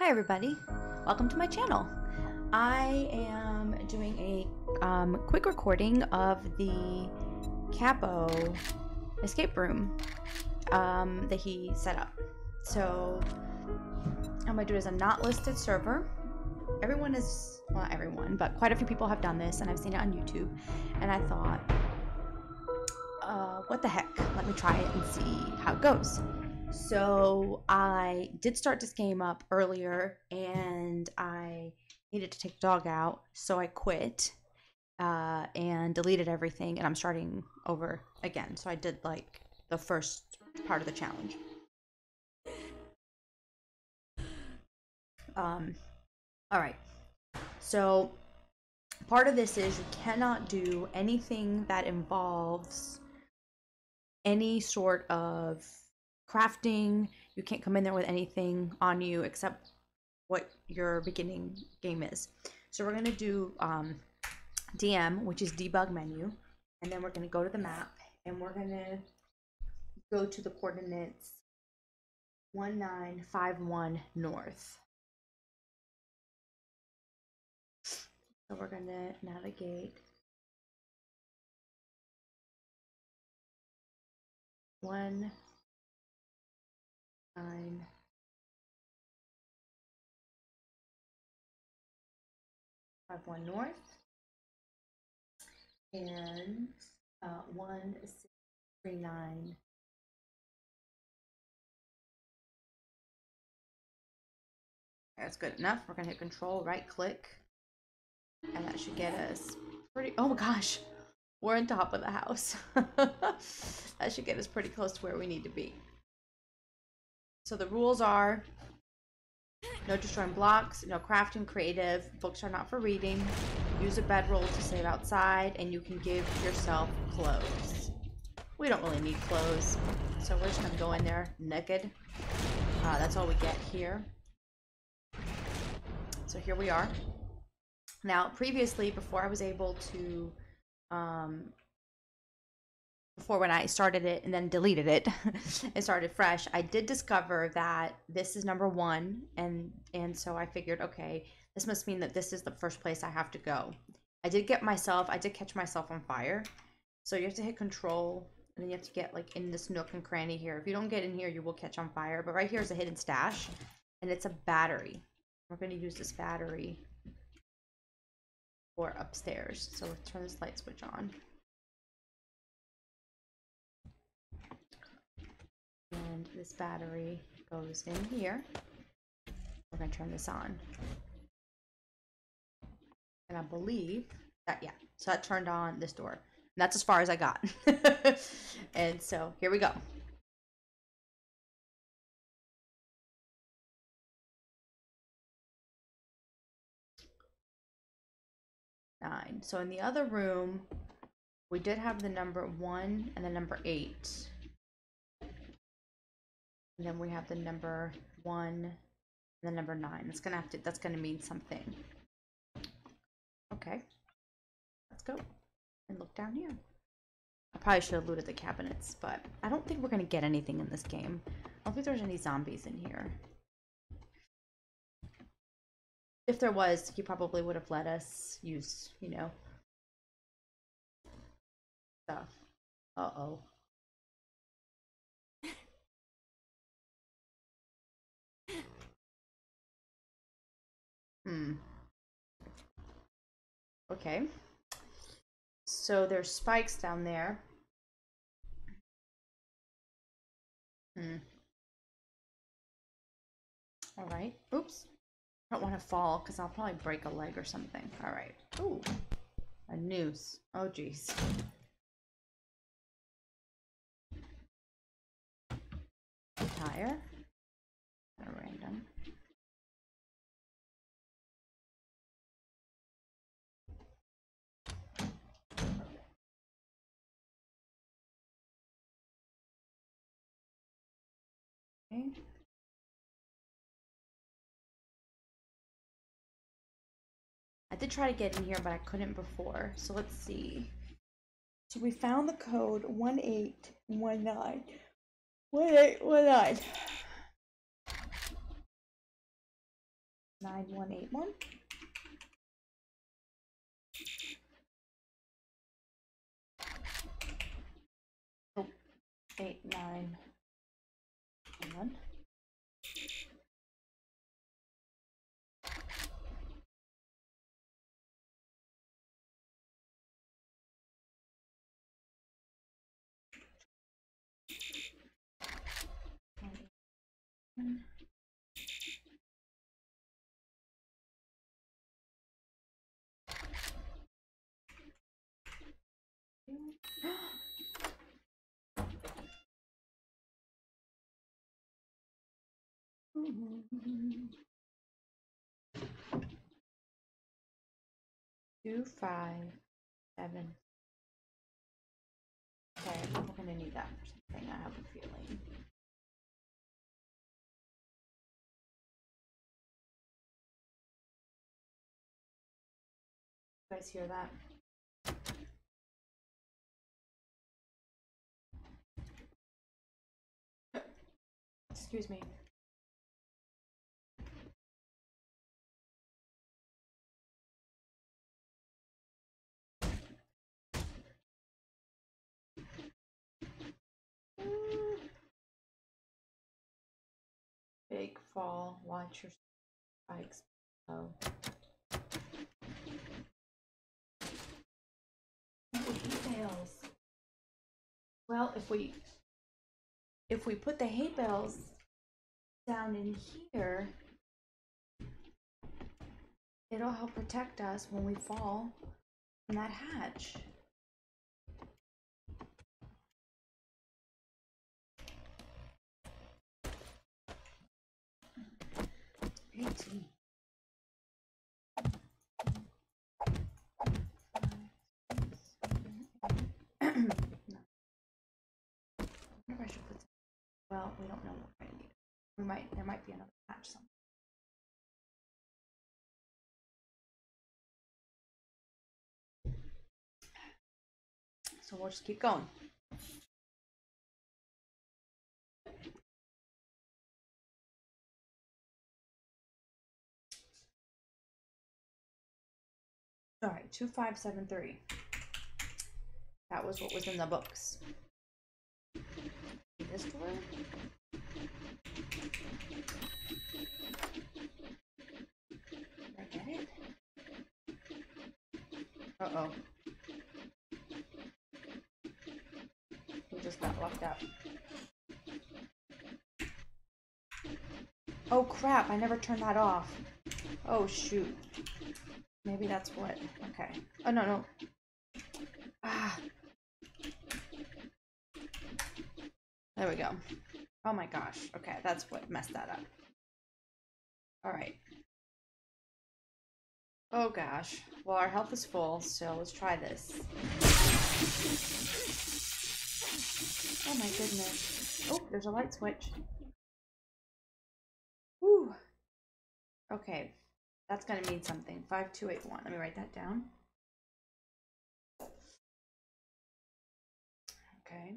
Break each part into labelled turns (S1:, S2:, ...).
S1: Hi everybody, welcome to my channel. I am doing a um, quick recording of the Capp00 escape room um, that he set up. So I'm gonna do it as a not listed server. Everyone is, well everyone, but quite a few people have done this and I've seen it on YouTube. And I thought, uh, what the heck, let me try it and see how it goes. So I did start this game up earlier and I needed to take the dog out. So I quit uh, and deleted everything and I'm starting over again. So I did like the first part of the challenge. Um, all right. So part of this is you cannot do anything that involves any sort of crafting. You can't come in there with anything on you except what your beginning game is. So we're going to do um, DM, which is debug menu, and then we're going to go to the map, and we're going to go to the coordinates 1951 north. So we're going to navigate 1 five one north and uh, one six three nine. That's good enough. We're gonna hit control, right click, and that should get us pretty. Oh my gosh, we're on top of the house. that should get us pretty close to where we need to be. So the rules are no destroying blocks, no crafting creative, books are not for reading, use a bedroll to save outside, and you can give yourself clothes. We don't really need clothes, so we're just gonna go in there naked. Uh, that's all we get here. So here we are. Now, previously, before I was able to um, before when I started it and then deleted it and started fresh, I did discover that this is number one, and and so I figured, okay, this must mean that this is the first place I have to go. I did get myself, I did catch myself on fire, so you have to hit control, and then you have to get like in this nook and cranny here. If you don't get in here, you will catch on fire. But right here is a hidden stash, and it's a battery. We're going to use this battery for upstairs. So let's turn this light switch on. and this battery goes in here. We're going to turn this on. And I believe that, yeah, so that turned on this door. And that's as far as I got. and so here we go. Nine. So in the other room, we did have the number one and the number eight. And then we have the number one and the number nine. That's gonna have to that's gonna mean something. Okay. Let's go and look down here. I probably should have looted the cabinets, but I don't think we're gonna get anything in this game. I don't think there's any zombies in here. If there was, he probably would have let us use, you know, stuff. Uh-oh. Hmm. Okay. So there's spikes down there. Hmm. All right. Oops. I don't want to fall because I'll probably break a leg or something. All right. Ooh. A noose. Oh, jeez. Tire. Okay. I did try to get in here, but I couldn't before. So let's see. So we found the code 1819. 1819. 9181. Oh, eight, nine, one. Two, five, seven. Okay, we're gonna need that for something, I have a feeling. You guys hear that? Excuse me. Big fall, watch your spikes below. bales. Well, if we if we put the hay bales down in here, it'll help protect us when we fall from that hatch. Eighteen. No. I wonder if I should put Well, we don't know what we're gonna need. We might there might be another patch somewhere. So we'll just keep going. All right, 2573. That was what was in the books. This? Did I get it? Uh oh. We just got locked up. Oh crap, I never turned that off. Oh shoot. Maybe that's what. Okay. Oh no, no. Ah. There we go. Oh my gosh. Okay, that's what messed that up. All right. Oh gosh. Well, our health is full, so let's try this. Oh my goodness. Oh, there's a light switch. Whew. Okay, that's gonna mean something. 5281. Let me write that down. Okay.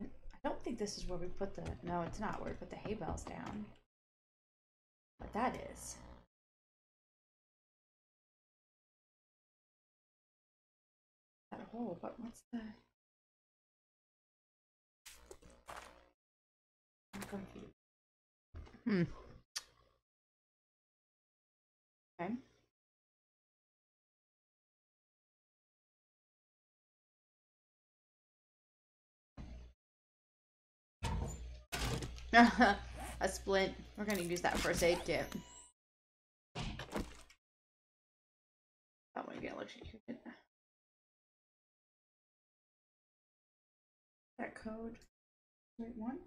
S1: I don't think this is where we put the. No, it's not where we put the hay bales down. But that is. That hole, but what's the. I'm confused. Hmm. Okay. a splint. We're gonna use that for first aid kit. That one get electrocuted. That code. Wait, one.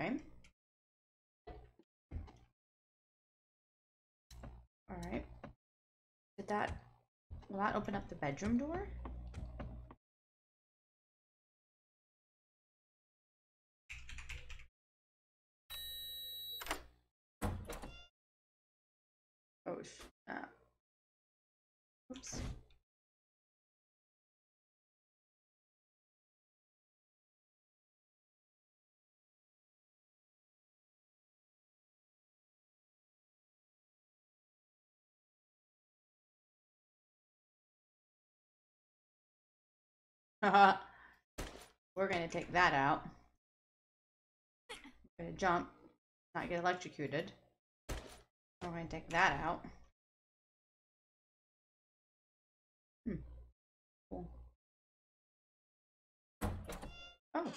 S1: Okay. All right. Did that? Will that open up the bedroom door? Oh, snap. Uh, oops. We're gonna take that out. We're gonna jump, not get electrocuted. We're gonna take that out. Hmm. Cool. Oh.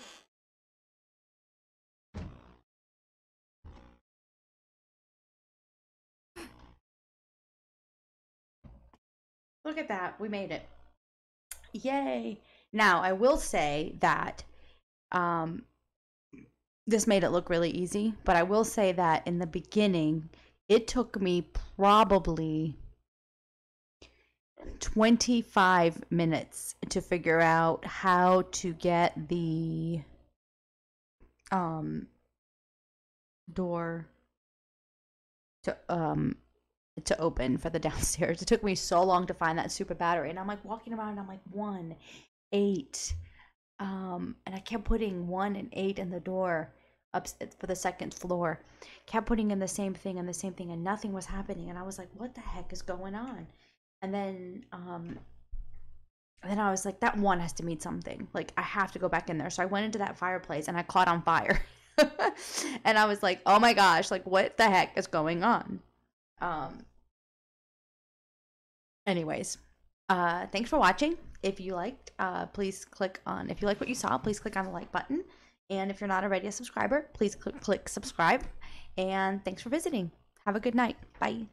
S1: Look at that. We made it. Yay. Now, I will say that um, this made it look really easy, but I will say that in the beginning, it took me probably 25 minutes to figure out how to get the um door to um to open for the downstairs. It took me so long to find that super battery, and I'm like walking around, and I'm like one, eight, um, and I kept putting one and eight in the door up for the second floor. Kept putting in the same thing and the same thing, and nothing was happening. And I was like, "What the heck is going on?" And then, um, then I was like, "That one has to mean something. Like I have to go back in there." So I went into that fireplace, and I caught on fire. and I was like, "Oh my gosh! Like what the heck is going on?" Um. Anyways, uh, thanks for watching. If you liked, uh, please click on. If you like what you saw, please click on the like button. And if you're not already a subscriber, please click, click subscribe. And thanks for visiting. Have a good night. Bye.